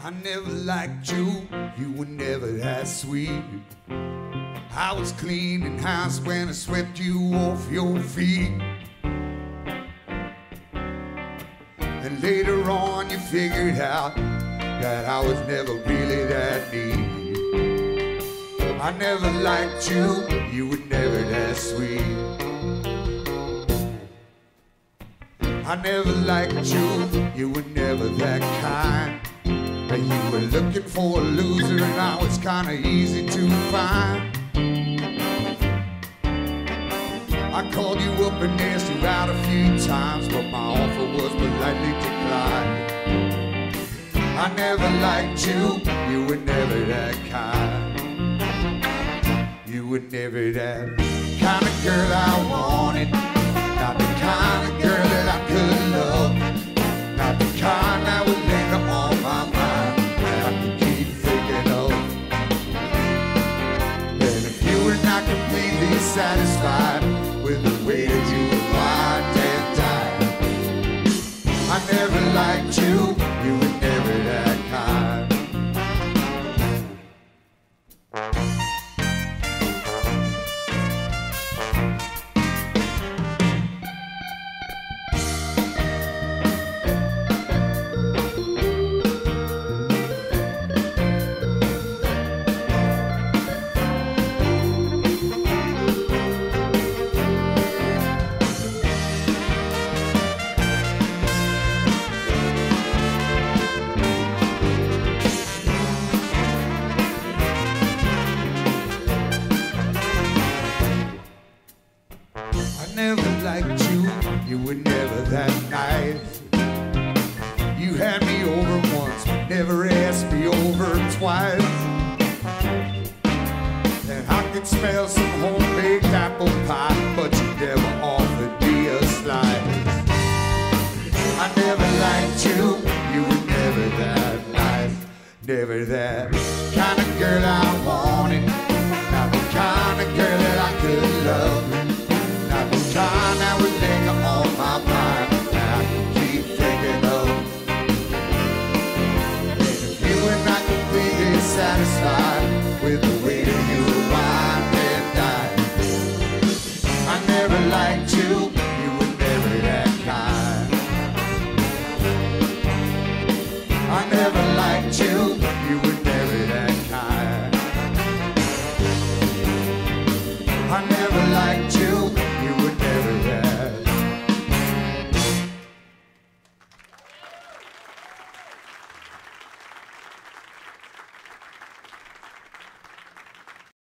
I never liked you, you were never that sweet. I was cleaning house when I swept you off your feet. And later on, you figured out that I was never really that neat. I never liked you, you were never that sweet. I never liked you, you were never that kind. You were looking for a loser, and I was kinda easy to find. I called you up and asked you out a few times, but my offer was politely declined. I never liked you, you were never that kind. You were never that kind of girl I wanted, not completely satisfied with the way that you whined and dined, I never liked you, you never liked you, you were never that nice. You had me over once, never asked me over twice. And I could smell some homemade apple pie, but you never offered me a slice. I never liked you, you were never that nice, never that kind of girl I wanted, not the kind of girl that I could love.